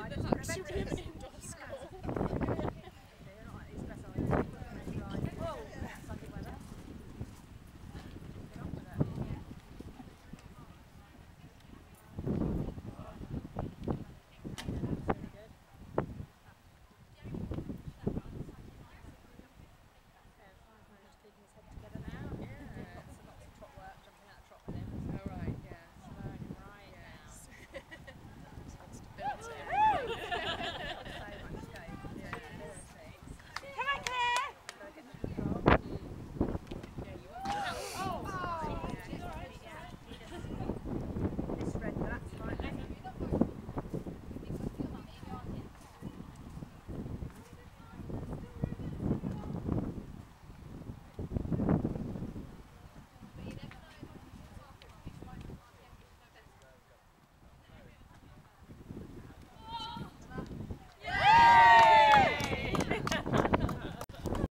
used to the luxury